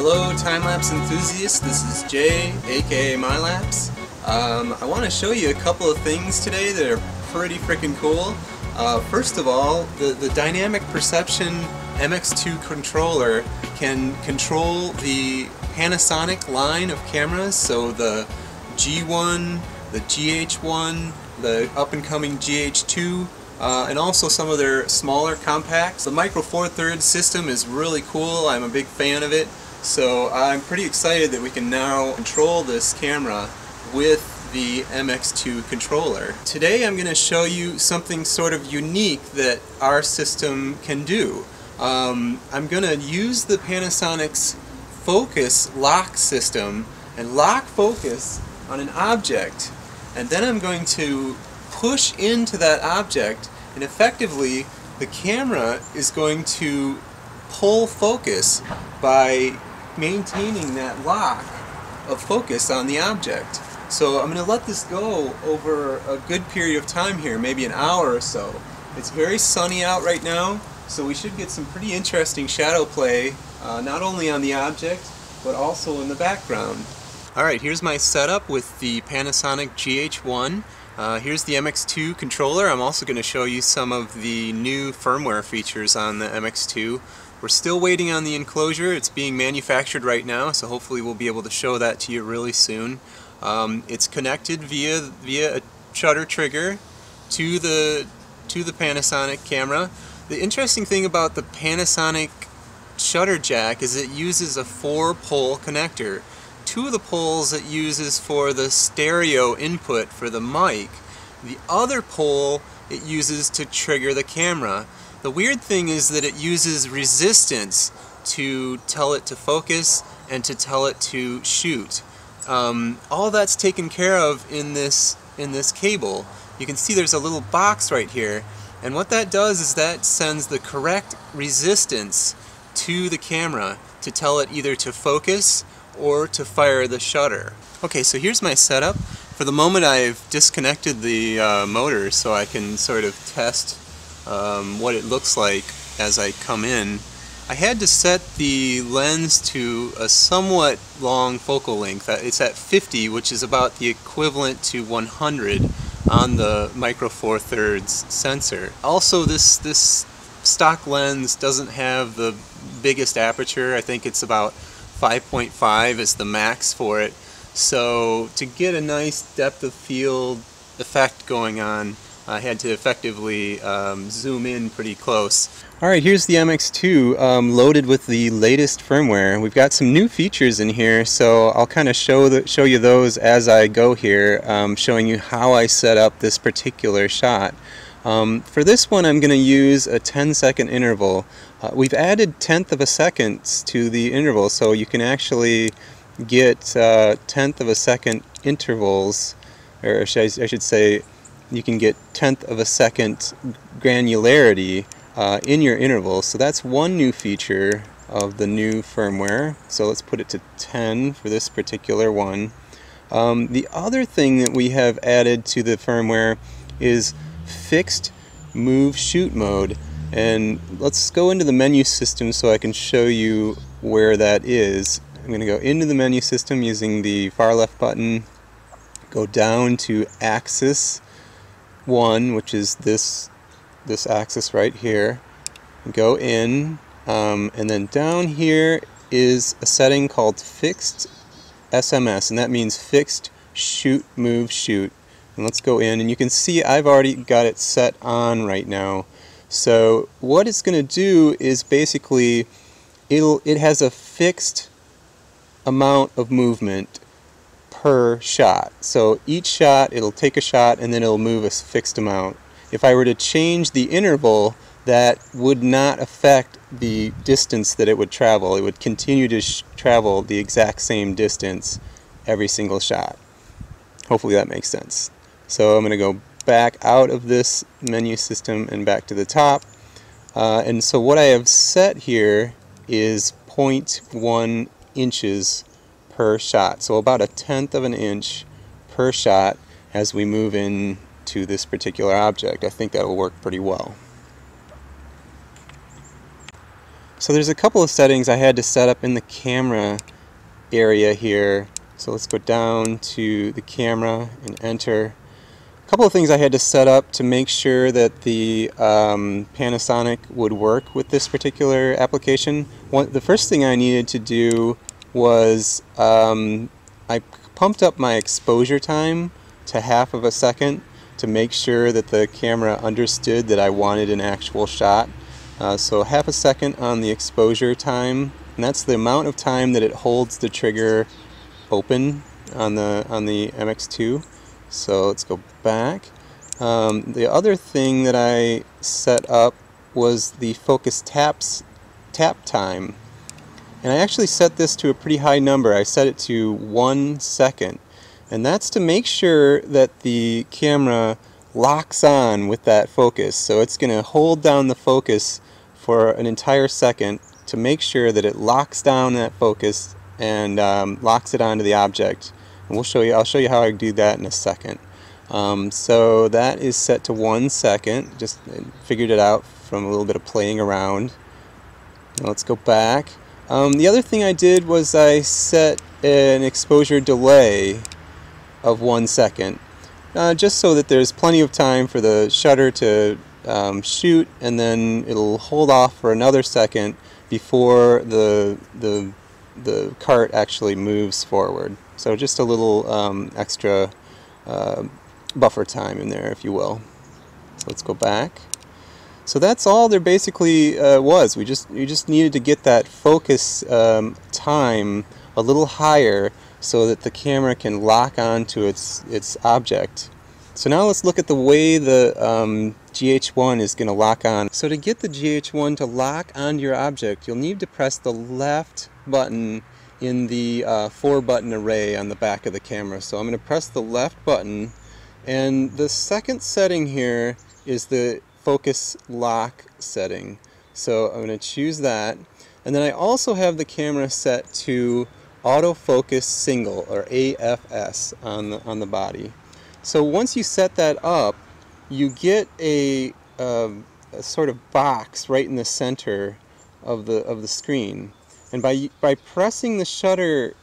time-lapse enthusiasts. This is Jay, aka MiLapse. Um, I want to show you a couple of things today that are pretty freaking cool. Uh, first of all, the, the Dynamic Perception MX2 controller can control the Panasonic line of cameras, so the G1, the GH1, the up-and-coming GH2, uh, and also some of their smaller compacts. The Micro Four Thirds system is really cool. I'm a big fan of it. So I'm pretty excited that we can now control this camera with the MX2 controller. Today I'm going to show you something sort of unique that our system can do. Um, I'm going to use the Panasonic's focus lock system and lock focus on an object and then I'm going to push into that object and effectively the camera is going to pull focus by maintaining that lock of focus on the object. So I'm going to let this go over a good period of time here, maybe an hour or so. It's very sunny out right now, so we should get some pretty interesting shadow play, uh, not only on the object, but also in the background. Alright, here's my setup with the Panasonic GH1. Uh, here's the MX2 controller. I'm also going to show you some of the new firmware features on the MX2. We're still waiting on the enclosure. It's being manufactured right now, so hopefully we'll be able to show that to you really soon. Um, it's connected via via a shutter trigger to the to the Panasonic camera. The interesting thing about the Panasonic shutter jack is it uses a four-pole connector. Two of the poles it uses for the stereo input for the mic. The other pole it uses to trigger the camera. The weird thing is that it uses resistance to tell it to focus and to tell it to shoot. Um, all that's taken care of in this in this cable. You can see there's a little box right here and what that does is that sends the correct resistance to the camera to tell it either to focus or to fire the shutter. Okay, so here's my setup. For the moment I've disconnected the uh, motor so I can sort of test um, what it looks like as I come in. I had to set the lens to a somewhat long focal length. Uh, it's at 50, which is about the equivalent to 100 on the Micro Four Thirds sensor. Also, this this stock lens doesn't have the biggest aperture. I think it's about 5.5 is the max for it. So to get a nice depth of field effect going on, I had to effectively um, zoom in pretty close. Alright, here's the MX2 um, loaded with the latest firmware. We've got some new features in here, so I'll kind of show, the, show you those as I go here, um, showing you how I set up this particular shot. Um, for this one I'm going to use a 10 second interval. Uh, we've added tenth of a second to the interval so you can actually get uh, tenth of a second intervals or I, should say you can get tenth of a second granularity uh, in your interval. so that's one new feature of the new firmware. So let's put it to 10 for this particular one. Um, the other thing that we have added to the firmware is fixed move shoot mode. And let's go into the menu system so I can show you where that is. I'm going to go into the menu system using the far left button go down to axis 1 which is this this axis right here. Go in um, and then down here is a setting called fixed SMS and that means fixed shoot move shoot. And let's go in and you can see I've already got it set on right now. So what it's going to do is basically it'll it has a fixed amount of movement per shot. So each shot it'll take a shot and then it'll move a fixed amount. If I were to change the interval that would not affect the distance that it would travel. It would continue to travel the exact same distance every single shot. Hopefully that makes sense. So I'm going to go back out of this menu system and back to the top. Uh, and so what I have set here is 0.1 inches per shot. So about a tenth of an inch per shot as we move in to this particular object. I think that will work pretty well. So there's a couple of settings I had to set up in the camera area here. So let's go down to the camera and enter. A couple of things I had to set up to make sure that the um, Panasonic would work with this particular application. One, the first thing I needed to do was um, I pumped up my exposure time to half of a second to make sure that the camera understood that I wanted an actual shot. Uh, so half a second on the exposure time, and that's the amount of time that it holds the trigger open on the on the MX2. So let's go back. Um, the other thing that I set up was the focus taps tap time. And I actually set this to a pretty high number. I set it to one second. And that's to make sure that the camera locks on with that focus. So it's going to hold down the focus for an entire second to make sure that it locks down that focus and um, locks it onto the object. And we'll show you, I'll show you how I do that in a second. Um, so that is set to one second. Just figured it out from a little bit of playing around. Now let's go back. Um, the other thing I did was I set an exposure delay of one second, uh, just so that there's plenty of time for the shutter to um, shoot, and then it'll hold off for another second before the the the cart actually moves forward. So just a little um, extra uh, buffer time in there, if you will. So let's go back. So that's all there basically uh, was. We just we just needed to get that focus um, time a little higher so that the camera can lock onto its its object. So now let's look at the way the um, GH1 is going to lock on. So to get the GH1 to lock onto your object, you'll need to press the left button in the uh, four button array on the back of the camera. So I'm going to press the left button and the second setting here is the focus lock setting. So I'm going to choose that and then I also have the camera set to autofocus single or AFS on the, on the body. So once you set that up, you get a, um, a sort of box right in the center of the of the screen, and by by pressing the shutter,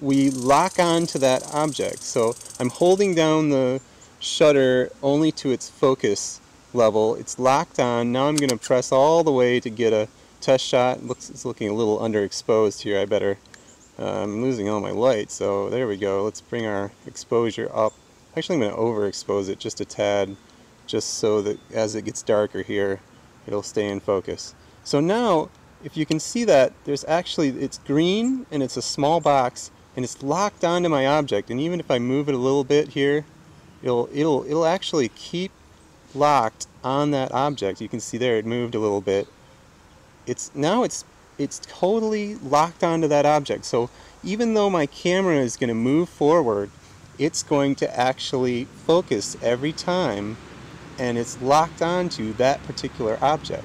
we lock on to that object. So I'm holding down the shutter only to its focus level. It's locked on. Now I'm going to press all the way to get a test shot. Looks it's looking a little underexposed here. I better uh, I'm losing all my light, so there we go. Let's bring our exposure up. Actually, I'm going to overexpose it just a tad, just so that as it gets darker here, it'll stay in focus. So now, if you can see that, there's actually, it's green, and it's a small box, and it's locked onto my object, and even if I move it a little bit here, it'll, it'll, it'll actually keep locked on that object. You can see there, it moved a little bit. It's, now it's it's totally locked onto that object. So even though my camera is going to move forward, it's going to actually focus every time and it's locked onto that particular object.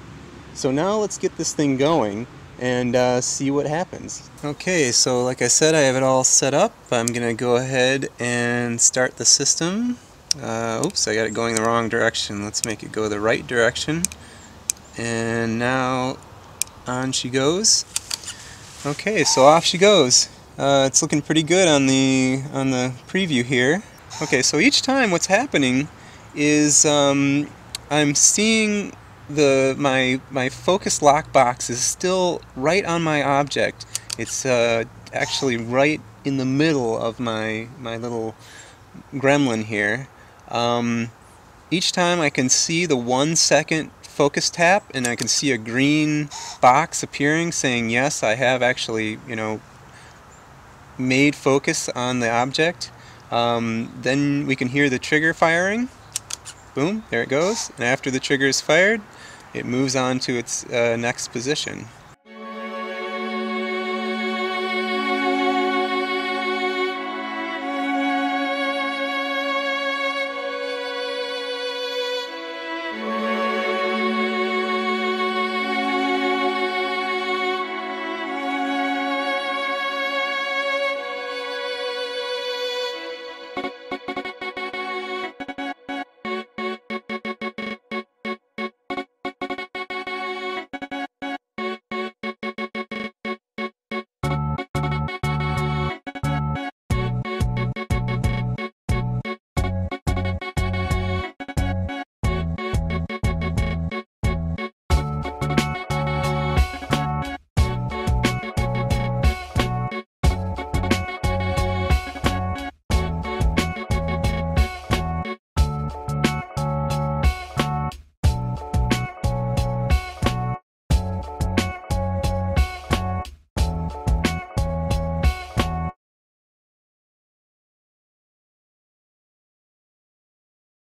So now let's get this thing going and uh, see what happens. Okay, so like I said, I have it all set up. I'm going to go ahead and start the system. Uh, oops, I got it going the wrong direction. Let's make it go the right direction. And now on she goes. Okay, so off she goes. Uh, it's looking pretty good on the on the preview here. Okay, so each time what's happening is um, I'm seeing the my my focus lock box is still right on my object. It's uh, actually right in the middle of my my little gremlin here. Um, each time I can see the one second focus tap and I can see a green box appearing saying yes I have actually you know made focus on the object. Um, then we can hear the trigger firing. Boom there it goes. And after the trigger is fired it moves on to its uh, next position